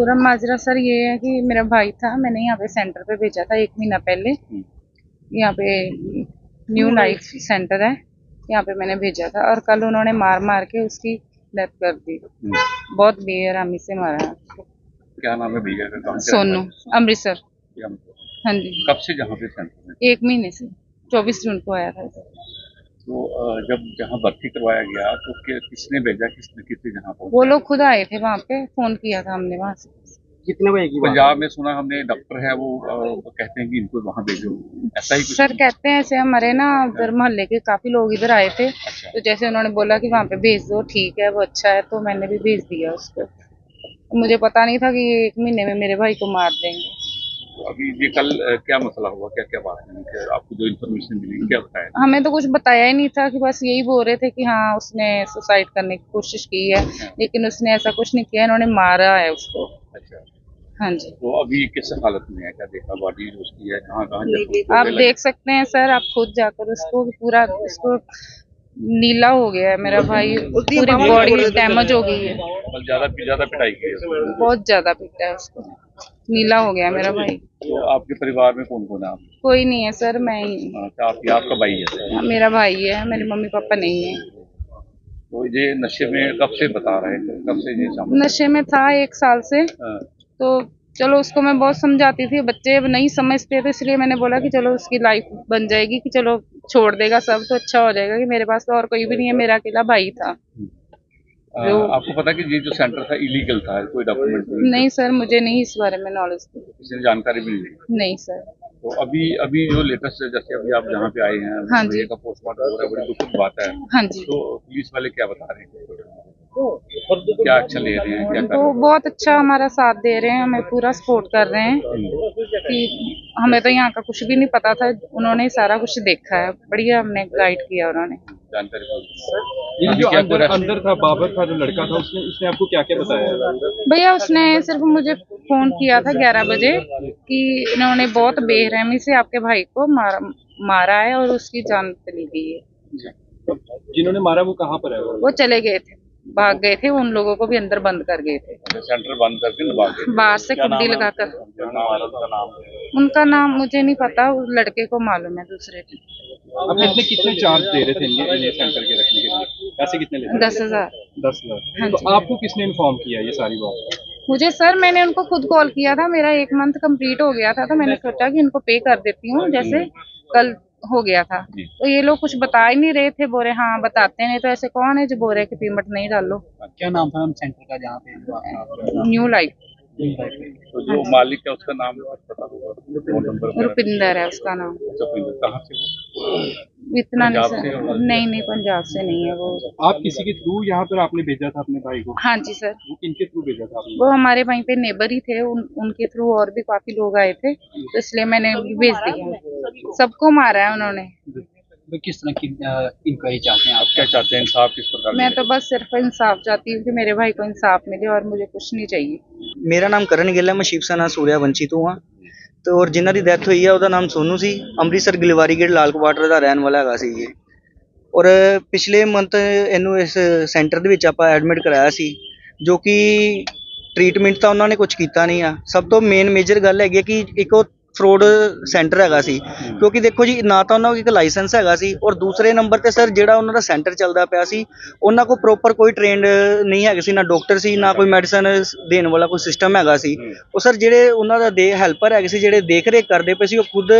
पूरा माजरा सर ये है कि मेरा भाई था मैंने यहाँ पे सेंटर पे भेजा था एक महीना पहले। यहाँ पे न्यू लाइफ सेंटर है यहाँ पे मैंने भेजा था और कल उन्होंने मार मार के उसकी डेथ कर दी। बहुत बेरहमी से मारा क्या नाम है भैया? का सोनू अमृतसर। हाँ जी। कब से जहाँ पे सेंटर में एक महीने से चौबीस जून को आया था। तो जब जहाँ भर्ती करवाया गया तो किसने भेजा किसने किसने जहाँ वो लोग खुद आए थे वहाँ पे फ़ोन किया था हमने वहाँ से। कितने बजे की पंजाब में सुना हमने डॉक्टर है वो कहते हैं कि इनको वहाँ भेजो। ऐसा ही कुछ सर कहते हैं ऐसे हमारे ना उधर मोहल्ले के काफ़ी लोग इधर आए थे। अच्छा। तो जैसे उन्होंने बोला कि वहाँ पे भेज दो ठीक है वो अच्छा है तो मैंने भी भेज दिया उसको। मुझे पता नहीं था कि एक महीने में मेरे भाई को मार देंगे। अभी ये कल क्या मसला हुआ? क्या क्या बात है? आपको जो इन्फॉर्मेशन मिली क्या बताया? हमें तो कुछ बताया ही नहीं था कि बस यही बोल रहे थे कि हाँ उसने सुसाइड करने की कोशिश की है लेकिन उसने ऐसा कुछ नहीं किया इन्होंने मारा है उसको। अच्छा। हाँ जी। तो अभी किस हालत में है? क्या देखा बॉडी उसकी है कहाँ कहाँ आप देख सकते हैं सर आप खुद जाकर उसको पूरा उसको नीला हो गया है मेरा भाई पूरी बॉडी डैमेज हो गई है। मतलब ज़्यादा ज़्यादा पिटाई की है बहुत ज़्यादा पीटा है उसको। नीला हो गया मेरा भाई। तो आपके परिवार में कौन कौन है आप? कोई नहीं है सर मैं ही अच्छा आपकी आपका भाई है? हाँ, मेरा भाई है मेरे मम्मी पापा नहीं है। तो ये नशे में कब से बता रहे कब से ये नशे में था एक साल से। हाँ, तो चलो उसको मैं बहुत समझाती थी बच्चे अब नहीं समझते थे इसलिए मैंने बोला कि चलो उसकी लाइफ बन जाएगी कि चलो छोड़ देगा सब तो अच्छा हो जाएगा कि मेरे पास तो और कोई भी नहीं है मेरा अकेला भाई था। अ, आपको पता कि ये जो सेंटर था इलीगल था कोई डॉक्यूमेंट नहीं नहीं सर मुझे नहीं इस बारे में नॉलेज थी। किसी जानकारी भी नहीं नहीं सर। तो अभी अभी जो लेटेस्ट जैसे अभी आप जहाँ पे आए हैं हाँ जी। का पोस्टमार्टम हो रहा है बड़ी दुखद बात है। हाँ जी। तो पुलिस वाले क्या बता रहे हैं? क्या अच्छा ले रहे हैं क्या तो बहुत अच्छा हमारा साथ दे रहे हैं हमें पूरा सपोर्ट कर रहे हैं हैं कि हमें तो यहाँ का कुछ भी नहीं पता था उन्होंने सारा कुछ देखा है। बढ़िया हमने गाइड किया उन्होंने। जानकारी ये अभी जो क्या अंदर अंदर था बाबर था जो लड़का था उसने उसने आपको क्या क्या बताया? भैया उसने सिर्फ़ मुझे फ़ोन किया था ग्यारह बजे कि इन्होंने बहुत बेरहमी से आपके भाई को मारा मारा है और उसकी जान चली गई है। जिन्होंने मारा वो कहाँ पर है? वो चले गए थे। भाग गए थे उन लोगों को भी अंदर बंद कर गए थे। सेंटर बंद करके बाहर से कुंडी लगाकर है है। उनका नाम मुझे नहीं पता उस लड़के को मालूम है दूसरे को। कितने कितने चार्ज दे रहे थे इन्हें इन्हें सेंटर के रखने के लिए? पैसे कितने लेते दस हज़ार। दस लाख तो आपको किसने इन्फॉर्म किया ये सारी बात? मुझे सर मैंने उनको खुद कॉल किया था मेरा एक मंथ कंप्लीट हो गया था तो मैंने सोचा कि इनको पे कर देती हूँ जैसे कल हो गया था। तो ये लोग कुछ बता ही नहीं रहे थे बोरे हाँ बताते नहीं तो ऐसे कौन है जो बोरे की पेमेंट नहीं डालो क्या नाम था सेंटर का जहाँ पे न्यू लाइफ। तो जो मालिक है उसका नाम पता होगा। फ़ोन नंबर वगैरह। रुपिंदर है उसका नाम। अच्छा, कहाँ से इतना नहीं सर। नहीं नहीं पंजाब से नहीं है वो। आप किसी के थ्रू यहाँ पर आपने भेजा था अपने भाई को? हाँ जी सर। वो किनके थ्रू भेजा था आपने? वो हमारे वहीं पे नेबर ही थे उन, उनके थ्रू और भी काफ़ी लोग आए थे तो इसलिए मैंने भेज दिया। सबको मारा है उन्होंने तो किस तरह की इंक्वायरी चाहते हैं आप आप क्या चाहते हैं इंसाफ किस प्रकार मैं से? तो बस सिर्फ इंसाफ चाहती हूँ कि मेरे भाई को इंसाफ मिले और मुझे कुछ नहीं चाहिए ਮੇਰਾ ਨਾਮ ਕਰਨ ਗਿੱਲ ਹੈ ਮੈਂ ਸ਼ਿਵ ਸੈਨਾ ਸੂਰਿਆਵੰਸ਼ੀ ਤੋਂ ਹਾਂ ਤੇ ਔਰ ਜਿਨ੍ਹਾਂ ਦੀ ਡੈਥ ਹੋਈ ਹੈ ਉਹਦਾ ਨਾਮ ਸੋਨੂ ਸੀ ਅੰਮ੍ਰਿਤਸਰ ਗਲਿਵਾਰੀ ਗੇਟ ਲਾਲ ਕੁਆਟਰ ਦਾ ਰਹਿਣ ਵਾਲਾ ਹੈਗਾ ਸੀ ਇਹ ਔਰ ਪਿਛਲੇ ਮੰਥ ਇਹਨੂੰ ਇਸ ਸੈਂਟਰ ਦੇ ਵਿੱਚ ਆਪਾਂ ਐਡਮਿਟ ਕਰਾਇਆ ਸੀ ਜੋ ਕਿ ਟ੍ਰੀਟਮੈਂਟ ਤਾਂ ਉਹਨਾਂ ਨੇ ਕੁਝ ਕੀਤਾ ਨਹੀਂ ਆ ਸਭ ਤੋਂ ਮੇਨ ਮੇਜਰ ਗੱਲ ਹੈਗੀ ਹੈ ਕਿ ਇੱਕ ਉਹ ਫਰੋਡ ਸੈਂਟਰ ਹੈਗਾ ਸੀ। ਕਿਉਂਕਿ ਦੇਖੋ ਜੀ ਨਾ ਤਾਂ ਉਹਨਾਂ ਕੋਲ ਇੱਕ ਲਾਇਸੈਂਸ ਹੈਗਾ ਸੀ ਔਰ ਦੂਸਰੇ ਨੰਬਰ ਤੇ ਸਰ ਜਿਹੜਾ ਉਹਨਾਂ ਦਾ ਸੈਂਟਰ ਚੱਲਦਾ ਪਿਆ ਸੀ ਉਹਨਾਂ ਕੋਲ ਪ੍ਰੋਪਰ ਕੋਈ ਟ੍ਰੇਨਡ ਨਹੀਂ ਹੈਗੇ ਸੀ ਨਾ ਡਾਕਟਰ ਸੀ ਨਾ ਕੋਈ ਮੈਡੀਸਨ ਦੇਣ ਵਾਲਾ ਕੋਈ ਸਿਸਟਮ ਹੈਗਾ ਸੀ। ਉਹ ਸਰ ਜਿਹੜੇ ਉਹਨਾਂ ਦਾ ਦੇ ਹੈਲਪਰ ਹੈਗੇ ਸੀ ਜਿਹੜੇ ਦੇਖ ਰੇਖ ਕਰਦੇ ਪਏ ਸੀ ਉਹ ਖੁਦ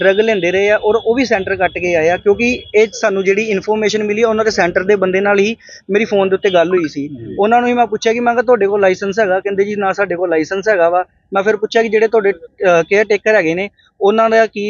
ਡਰਗ ਲੈਂਦੇ ਰਹੇ ਆ ਔਰ ਉਹ ਵੀ ਸੈਂਟਰ ਕੱਟ ਕੇ ਆਏ ਆ ਕਿਉਂਕਿ ਇਹ ਸਾਨੂੰ ਜਿਹੜੀ ਇਨਫੋਰਮੇਸ਼ਨ ਮਿਲੀ ਉਹਨਾਂ ਦੇ ਸੈਂਟਰ ਦੇ ਬੰਦੇ ਨਾਲ ਹੀ ਮੇਰੀ ਫੋਨ ਦੇ ਉੱਤੇ ਗੱਲ ਹੋਈ ਸੀ। ਉਹਨਾਂ ਨੂੰ ਹੀ ਮੈਂ ਪੁੱਛਿਆ ਕਿ ਮੈਂ ਕਿਹਾ ਤੁਹਾਡੇ ਕੋਲ ਲਾਇਸੈਂਸ ਹੈਗਾ? ਕਹਿੰਦੇ ਜੀ ਨਾ ਸਾਡੇ ਕੋਲ ਲਾਇਸੈਂਸ ਹੈਗਾ ਵਾ। ਮੈਂ ਫਿਰ ਪੁੱਛਿਆ ਕਿ ਜਿਹੜੇ ਤੁਹਾਡੇ ਕੇਅਰ ਟੇਕਰ ਹੈਗੇ ਨੇ ਉਹਨਾਂ ਦਾ ਕੀ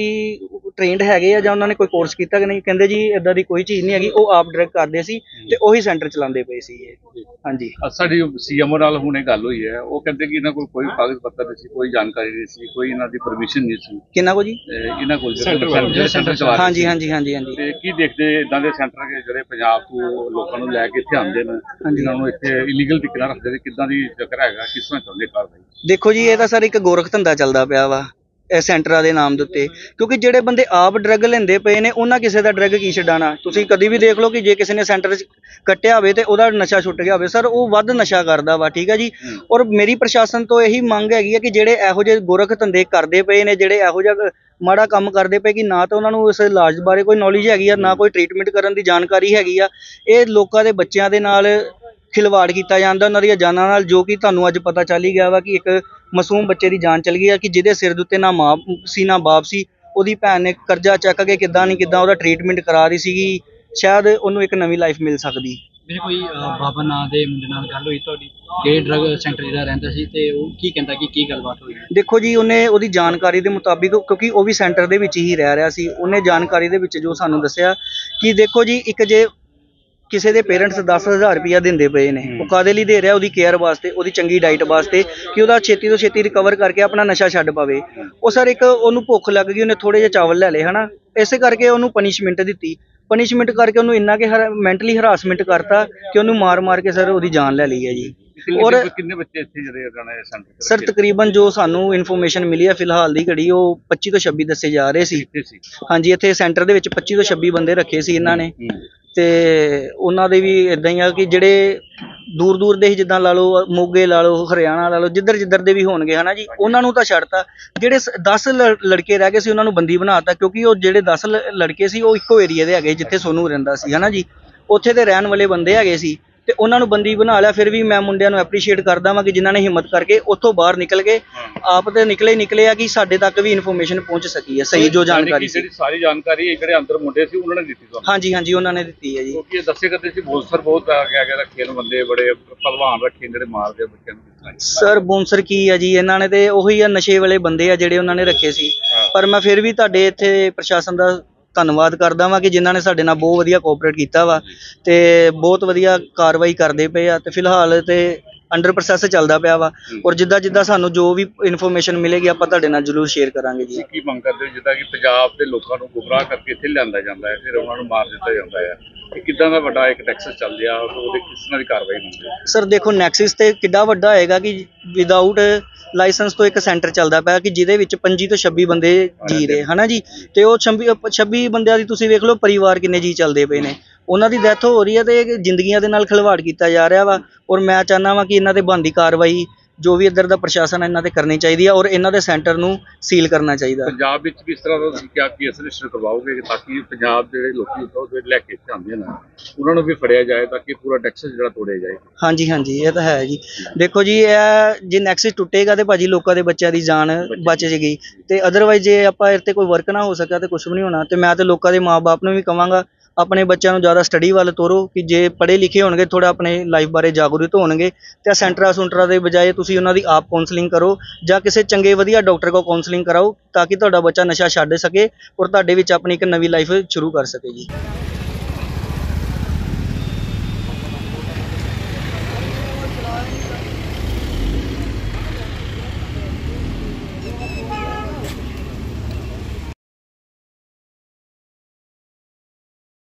ਟ੍ਰੇਨਡ ਹੈਗੇ ਆ ਜਾਂ ਉਹਨਾਂ ਨੇ ਕੋਈ ਕੋਰਸ ਕੀਤਾ ਕਿ ਨਹੀਂ ਕਹਿੰਦੇ ਜੀ ਇਦਾਂ ਦੀ ਕੋਈ ਚੀਜ਼ ਨਹੀਂ ਹੈਗੀ ਉਹ ਆਪ ਡਰਗ ਕਰਦੇ ਸੀ ਤੇ ਉਹੀ ਸੈਂਟਰ ਚਲਾਉਂਦੇ ਪਏ ਸੀ ਇਹ। ਹਾਂਜੀ। ਸਾਡੀ ਸੀਐਮਓ ਨਾਲ ਹੁਣੇ ਗੱਲ ਹੋਈ ਹੈ ਉਹ ਕਹਿੰਦੇ ਕਿ ਇਹਨਾਂ ਕੋਲ ਕੋਈ ਕਾਗਜ਼ ਪੱਤਰ ਨਹੀਂ ਸੀ ਕੋਈ ਜਾਣਕਾਰੀ ਨਹੀਂ ਸੀ ਕੋਈ ਇਹਨਾਂ ਦੀ ਪਰਮਿਸ਼ਨ ਨਹੀਂ ਸੀ। ਕਿੰਨਾ ਕੋ ਜੀ? ਇਹਨਾਂ ਕੋਲ ਜਿਹੜੇ ਸੈਂਟਰ ਚਲਾ ਹਾਂਜੀ। ਹਾਂਜੀ ਹਾਂਜੀ ਹਾਂਜੀ। ਤੇ ਕੀ ਦੇਖਦੇ ਇਦਾਂ ਦੇ ਸੈਂਟਰ ਕੇ ਜਿਹੜੇ ਪੰਜਾਬ ਤੋਂ ਲੋਕਾਂ ਨੂੰ ਲੈ ਕੇ ਇੱਥੇ ਆਉਂਦੇ ਨੇ। ਇਹਨਾਂ ਨੂੰ ਇੱਥੇ ਇਲੀਗਲ ਤਰੀਕੇ ਨਾਲ ਰੱਖਦੇ ਨੇ ਕਿੱਦਾਂ ਦੀ ਚੱਕਰ ਹੈਗਾ ਕਿਸ ਤਰ੍ਹਾਂ ਚੱਲਦੇ ਕਾਰਵਾਈ? ਦੇਖੋ ਜੀ ਇਹ ਤਾਂ ਸਰ ਇੱਕ ਗੋਰਖ ਧੰਦਾ ਚੱਲਦਾ ਪਿਆ ਵਾ। ਇਹ ਸੈਂਟਰਾਂ ਦੇ ਨਾਮ ਦੇ ਉੱਤੇ। ਕਿਉਂਕਿ ਜਿਹੜੇ ਬੰਦੇ ਆਪ ਡਰੱਗ ਲੈਂਦੇ ਪਏ ਨੇ ਉਹਨਾਂ ਕਿਸੇ ਦਾ ਡਰੱਗ ਕੀ ਛਡਾਣਾ? ਤੁਸੀਂ ਕਦੀ ਵੀ ਦੇਖ ਲਓ ਕਿ ਜੇ ਕਿਸੇ ਨੇ ਸੈਂਟਰ 'ਚ ਕੱਟਿਆ ਹੋਵੇ ਤੇ ਉਹਦਾ ਨਸ਼ਾ ਛੁੱਟ ਗਿਆ ਹੋਵੇ। ਸਰ ਉਹ ਵੱਧ ਨਸ਼ਾ ਕਰਦਾ ਵਾ ਠੀਕ ਹੈ ਜੀ? ਔਰ ਮੇਰੀ ਪ੍ਰਸ਼ਾਸਨ ਤੋਂ ਇਹੀ ਮੰਗ ਹੈਗੀ ਹੈ ਕਿ ਜਿਹੜੇ ਇਹੋ ਜਿਹੇ ਗੋਰਖ ਧੰਦੇ ਕਰਦੇ ਪਏ ਨੇ ਜਿਹੜੇ ਇਹੋ ਜਿਹਾ ਮਾੜਾ ਕੰਮ ਕਰਦੇ ਪਏ ਕਿ ਨਾ ਤਾਂ ਉਹਨਾਂ ਨੂੰ ਇਸ ਇਲਾਜ ਬਾਰੇ ਕੋਈ ਨੌਲੇਜ ਹੈਗੀ ਆ ਨਾ ਕੋਈ ਟ੍ਰੀਟਮੈਂਟ ਕਰਨ ਦੀ ਜਾਣਕਾਰੀ ਹੈਗੀ ਆ। ਇਹ ਲੋਕਾਂ ਦੇ ਬੱਚਿਆਂ ਦੇ ਨਾਲ ਖਿਲਵਾੜ ਕੀਤਾ ਜਾਂਦਾ ਉਹਨਾਂ ਦੀਆਂ ਜਾਨਾਂ ਨਾਲ ਜੋ ਕਿ ਤੁਹਾਨੂੰ ਅੱਜ ਪਤਾ ਚੱਲ ਹੀ ਗਿਆ ਵਾ ਕਿ ਇੱਕ ਮਾਸੂਮ ਬੱਚੇ ਦੀ ਜਾਨ ਚਲ ਗਈ ਆ ਕਿ ਜਿਹਦੇ ਸਿਰ ਦੇ ਉੱਤੇ ਨਾ ਮਾਂ ਸੀ ਨਾ ਬਾਪ ਸੀ ਉਹਦੀ ਭੈਣ ਨੇ ਕਰਜ਼ਾ ਚੱਕ ਕੇ ਕਿੱਦਾਂ ਨਹੀਂ ਕਿੱਦਾਂ ਉਹਦਾ ਟ੍ਰੀਟਮੈਂਟ ਕਰਾ ਰਹੀ ਸੀਗੀ ਸ਼ਾਇਦ ਉਹਨੂੰ ਇੱਕ ਨਵੀਂ ਲਾਈਫ ਮਿਲ ਸਕਦੀ। ਮੇਰੇ ਕੋਈ ਬਾਬਾ ਨਾਂ ਦੇ ਮੁੰਡੇ ਨਾਲ ਗੱਲ ਹੋਈ ਤੁਹਾਡੀ? ਕਿ ਡਰਗ ਸੈਂਟਰ ਜਿਹੜਾ ਰਹਿੰਦਾ ਸੀ ਤੇ ਉਹ ਕੀ ਕਹਿੰਦਾ ਕਿ ਕੀ ਗੱਲਬਾਤ ਹੋਈ? ਦੇਖੋ ਜੀ ਉਹਨੇ ਉਹਦੀ ਜਾਣਕਾਰੀ ਦੇ ਮੁਤਾਬਿਕ ਕਿਉਂਕਿ ਉਹ ਵੀ ਸੈਂਟਰ ਦੇ ਵਿੱਚ ਹੀ ਰਹਿ ਰਿਹਾ ਸੀ ਉਹਨੇ ਜਾਣਕਾਰੀ ਦੇ ਵਿੱਚ ਜੋ ਸਾਨੂੰ ਦੱਸਿਆ ਕਿ ਦੇਖੋ ਜੀ ਇੱਕ ਜੇ ਕਿਸੇ ਦੇ ਪੇਰੈਂਟਸ 10000 ਰੁਪਇਆ ਦਿੰਦੇ ਪਏ ਨੇ। ਉਹ ਕਾਦੇ ਲਈ ਦੇ ਰਿਹਾ? ਉਹਦੀ ਕੇਅਰ ਵਾਸਤੇ ਉਹਦੀ ਚੰਗੀ ਡਾਈਟ ਵਾਸਤੇ ਕਿ ਉਹਦਾ ਛੇਤੀ ਤੋਂ ਛੇਤੀ ਰਿਕਵਰ ਕਰਕੇ ਆਪਣਾ ਨਸ਼ਾ ਛੱਡ ਪਵੇ। ਉਹ ਸਰ ਇੱਕ ਉਹਨੂੰ ਭੁੱਖ ਲੱਗ ਗਈ ਉਹਨੇ ਥੋੜੇ ਜਿਹੇ ਚਾਵਲ ਲੈ ਲਏ ਹਨਾ? ਇਸੇ ਕਰਕੇ ਉਹਨੂੰ ਪਨਿਸ਼ਮੈਂਟ ਦਿੱਤੀ। ਪਨਿਸ਼ਮੈਂਟ ਕਰਕੇ ਉਹਨੂੰ ਇੰਨਾ ਕਿ ਮੈਂਟਲੀ ਹਰਾਸਮੈਂਟ ਕਰਤਾ ਕਿ ਉਹਨੂੰ ਮਾਰ ਮਾਰ ਕੇ ਸਰ ਉਹਦੀ ਜਾਨ ਲੈ ਲਈ ਹੈ ਜੀ। ਔਰ ਕਿੰਨੇ ਬੱਚੇ ਇੱਥੇ ਜਿਹੜੇ ਗਾਣੇ ਸੈਂਟਰ ਸਰ? ਤਕਰੀਬਨ ਜੋ ਸਾਨੂੰ ਇਨਫੋਰਮੇਸ਼ਨ ਮਿਲੀ ਹੈ ਫਿਲਹਾਲ ਦੀ ਘੜੀ ਉਹ 25 ਤੋਂ 26 ਦੱਸੇ ਜਾ ਰਹੇ ਸੀ। ਹਾਂਜੀ ਇੱਥੇ ਸੈਂਟਰ ਦੇ ਵਿੱਚ 25 ਤੋਂ 26 ਬੰਦੇ ਰੱਖੇ ਸੀ ਇਹਨਾਂ ਨੇ। ਤੇ ਉਹਨਾਂ ਦੇ ਵੀ ਇਦਾਂ ਹੀ ਆ ਕਿ ਜਿਹੜੇ ਦੂਰ ਦੂਰ ਦੇ ਹੀ ਜਿੱਦਾਂ ਲਾ ਲਓ, ਮੋਗੇ ਲਾ ਲਓ, ਹਰਿਆਣਾ ਲਾ ਲਓ, ਜਿੱਧਰ ਜਿੱਧਰ ਦੇ ਵੀ ਹੋਣਗੇ, ਹਨਾ ਜੀ, ਉਹਨਾਂ ਨੂੰ ਤਾਂ ਛੱਡਤਾ। ਜਿਹੜੇ 10 ਲੜਕੇ ਰਹਿ ਗਏ ਸੀ, ਉਹਨਾਂ ਨੂੰ ਬੰਦੀ ਬਣਾਤਾ ਕਿਉਂਕਿ ਉਹ ਜਿਹੜੇ 10 ਲੜਕੇ ਸੀ, ਉਹ ਇੱਕੋ ਏਰੀਆ ਦੇ ਹੈਗੇ, ਜਿੱਥੇ ਸੋਨੂ ਰਹਿੰਦਾ ਸੀ, ਹਨਾ ਜੀ। ਉੱਥੇ ਦੇ ਰਹਿਣ ਵਾਲੇ ਬੰਦੇ ਹੈਗੇ ਸੀ। ਤੇ ਉਹਨਾਂ ਨੂੰ ਬੰਦੀ ਬਣਾ ਲਿਆ ਫਿਰ ਵੀ ਮੈਂ ਮੁੰਡਿਆਂ ਨੂੰ ਐਪਰੀਸ਼ੀਏਟ ਕਰਦਾ ਵਾਂ ਕਿ ਜਿਨ੍ਹਾਂ ਨੇ ਹਿੰਮਤ ਕਰਕੇ ਉੱਥੋਂ ਬਾਹਰ ਨਿਕਲ ਗਏ। ਆਪ ਤੇ ਨਿਕਲੇ ਨਿਕਲੇ ਆ ਕਿ ਸਾਡੇ ਤੱਕ ਵੀ ਇਨਫੋਰਮੇਸ਼ਨ ਪਹੁੰਚ ਸਕੀ ਹੈ ਸਹੀ ਜੋ ਕਿ ਜਾਣਕਾਰੀ ਸੀ। ਸਾਰੀ ਜਾਣਕਾਰੀ ਇਹ ਜਿਹੜੇ ਅੰਦਰ ਮੁੰਡੇ ਸੀ ਉਹਨਾਂ ਨੇ ਦਿੱਤੀ ਤੁਹਾਨੂੰ? ਹਾਂਜੀ ਹਾਂਜੀ ਉਹਨਾਂ ਨੇ ਦਿੱਤੀ ਹੈ ਜੀ। ਕਿਉਂਕਿ ਇਹ ਦੱਸੇ ਕਰਦੇ ਸੀ ਬੋਲਸਰ ਬਹੁਤ ਆ ਗਿਆ ਗਿਆ ਰੱਖੇ ਨੇ ਬੰਦੇ ਬੜੇ ਪਹਿਲਵਾਨ ਰੱਖੇ ਨੇ ਜਿਹੜੇ ਮਾਰਦੇ ਬੱਚਿਆਂ ਨੂੰ ਸਰ ਬੌਂਸਰ ਕੀ ਆ ਜੀ ਇਹਨਾਂ ਨੇ ਤੇ ਉਹੀ ਆ ਨਸ਼ੇ ਵਾਲੇ ਬੰਦੇ ਆ ਜਿਹੜੇ ਉਹਨਾਂ ਨੇ ਰੱਖੇ ਸੀ। ਪਰ ਮੈਂ ਫਿਰ ਵੀ ਤੁਹਾਡੇ ਇੱਥੇ ਪ੍ਰਸ਼ਾਸਨ ਦਾ ਧੰਨਵਾਦ ਕਰਦਾ ਵਾਂ ਕਿ ਜਿਨ੍ਹਾਂ ਨੇ ਸਾਡੇ ਨਾਲ ਬਹੁਤ ਵਧੀਆ ਕੋਆਪਰੇਟ ਕੀਤਾ ਵਾ ਤੇ ਬਹੁਤ ਵਧੀਆ ਕਾਰਵਾਈ ਕਰਦੇ ਪਏ ਆ ਤੇ ਫਿਲਹਾਲ ਤੇ ਅੰਡਰ ਪ੍ਰੋਸੈਸ ਚੱਲਦਾ ਪਿਆ ਵਾ ਔਰ ਜਿੱਦਾਂ ਜਿੱਦਾਂ ਸਾਨੂੰ ਜੋ ਵੀ ਇਨਫੋਰਮੇਸ਼ਨ ਮਿਲੇਗੀ ਆਪਾਂ ਤੁਹਾਡੇ ਨਾਲ ਜ਼ਰੂਰ ਸ਼ੇਅਰ ਕਰਾਂਗੇ ਜੀ। ਕੀ ਮੰਗ ਕਰਦੇ ਹੋ? ਜਿੱਦਾਂ ਕਿ ਪੰਜਾਬ ਦੇ ਲੋਕਾਂ ਨੂੰ ਗੁੰਮਰਾਹ ਕਰਕੇ ਇੱਥੇ ਲਿਆਂਦਾ ਜਾਂਦਾ ਹੈ ਫਿਰ ਉਹਨਾਂ ਨੂੰ ਮਾਰ ਦਿੱਤਾ ਜਾਂਦਾ ਹੈ। ਇਹ ਕਿੱਦਾਂ ਦਾ ਵੱਡਾ ਇੱਕ ਟੈਕਸਸ ਚੱਲ ਰਿਹਾ? ਉਹਦੇ ਕਿਸ ਤਰ੍ਹਾਂ ਦੀ ਕਾਰਵਾਈ ਹੁੰਦੀ ਹੈ? ਸਰ ਦੇਖੋ ਨੈਕਸਿਸ ਤੇ ਕਿੱਡਾ ਵੱਡਾ ਹੋਏਗਾ ਕਿ ਵਿਦਆਊਟ ਲਾਇਸੈਂਸ ਤੋਂ ਇੱਕ ਸੈਂਟਰ ਚੱਲਦਾ ਪਿਆ ਕਿ ਜਿਹਦੇ ਵਿੱਚ 25 ਤੋਂ 26 ਬੰਦੇ ਜੀ ਰਹੇ ਹਨਾ ਜੀ? ਤੇ ਉਹ 26 26 ਬੰਦਿਆਂ ਦੀ ਤੁਸੀਂ ਵੇਖ ਲਓ ਪਰਿਵਾਰ ਕਿੰਨੇ ਜੀ ਚੱਲਦੇ ਪਏ ਨੇ। ਉਹਨਾਂ ਦੀ ਡੈਥ ਹੋ ਰਹੀ ਹੈ ਤੇ ਜ਼ਿੰਦਗੀਆਂ ਦੇ ਨਾਲ ਖਿਲਵਾੜ ਕੀਤਾ ਜਾ ਰਿਹਾ ਵਾ। ਔਰ ਮੈਂ ਚਾਹੁੰਦਾ ਵਾਂ ਕਿ ਇਹਨਾਂ ਤੇ ਬਣਦੀ ਕਾਰਵਾਈ ਜੋ ਵੀ ਇੱਧਰ ਦਾ ਪ੍ਰਸ਼ਾਸਨ ਹੈ ਇਹਨਾਂ ਤੇ ਕਰਨੀ ਚਾਹੀਦੀ ਹੈ ਔਰ ਇਹਨਾਂ ਦੇ ਸੈਂਟਰ ਨੂੰ ਸੀਲ ਕਰਨਾ ਚਾਹੀਦਾ। ਪੰਜਾਬ ਵਿੱਚ ਵੀ ਇਸ ਤਰ੍ਹਾਂ ਦਾ ਤੁਸੀਂ ਕਿਹਾ ਕਿ ਇਸ ਰਜਿਸਟਰ ਕਰਵਾਓਗੇ ਕਿ ਤਾਂ ਕਿ ਪੰਜਾਬ ਦੇ ਜਿਹੜੇ ਲੋਕੀ ਉੱਥੋਂ ਦੇ ਲੈ ਕੇ ਆਉਂਦੇ ਨੇ ਉਹਨਾਂ ਨੂੰ ਵੀ ਫੜਿਆ ਜਾਏ ਤਾਂ ਕਿ ਪੂਰਾ ਟੈਕਸਸ ਜਿਹੜਾ ਤੋੜਿਆ ਜਾਏ। ਹਾਂਜੀ ਹਾਂਜੀ ਇਹ ਤਾਂ ਹੈ ਜੀ। ਦੇਖੋ ਜੀ ਇਹ ਜੇ ਨੈਕਸਸ ਟੁੱਟੇਗਾ ਤੇ ਭਾਜੀ ਲੋਕਾਂ ਦੇ ਬੱਚਿਆਂ ਦੀ ਜਾਨ ਬਚ ਜੇਗੀ। ਤੇ ਅਦਰਵਾਈਜ਼ ਜੇ ਆਪਾਂ ਇਹ ਤੇ ਕੋਈ ਵਰਕ ਨਾ ਹੋ ਸਕਿਆ ਤੇ ਕੁਝ ਵੀ ਨਹੀਂ ਹੋਣਾ ਤੇ ਮੈਂ ਤੇ ਲੋਕਾਂ ਦੇ ਮਾਪੇ ਨੂੰ ਵੀ ਕਵਾਂਗਾ ਆਪਣੇ ਬੱਚਿਆਂ ਨੂੰ ਜ਼ਿਆਦਾ ਸਟੱਡੀ ਵੱਲ ਤੋਰੋ ਕਿ ਜੇ ਪੜ੍ਹੇ ਲਿਖੇ ਹੋਣਗੇ ਥੋੜਾ ਆਪਣੇ ਲਾਈਫ ਬਾਰੇ ਜਾਗਰੂਕ ਹੋਣਗੇ, ਤੇ ਸੈਂਟਰਾਂ ਸੁੰਟਰਾਂ ਦੇ ਬਜਾਏ ਤੁਸੀਂ ਉਹਨਾਂ ਦੀ ਆਪ ਕਾਉਂਸਲਿੰਗ ਕਰੋ ਜਾਂ ਕਿਸੇ ਚੰਗੇ ਵਧੀਆ ਡਾਕਟਰ ਕੋਲ ਕਾਉਂਸਲਿੰਗ ਕਰਾਓ ਤਾਂ ਕਿ ਤੁਹਾਡਾ ਬੱਚਾ ਨਸ਼ਾ ਛੱਡ ਸਕੇ ਔਰ ਤੁਹਾਡੇ ਵਿੱਚ ਆਪਣੀ ਇੱਕ ਨਵੀਂ ਲਾਈਫ ਸ਼ੁਰੂ ਕਰ ਸਕੇ ਜੀ।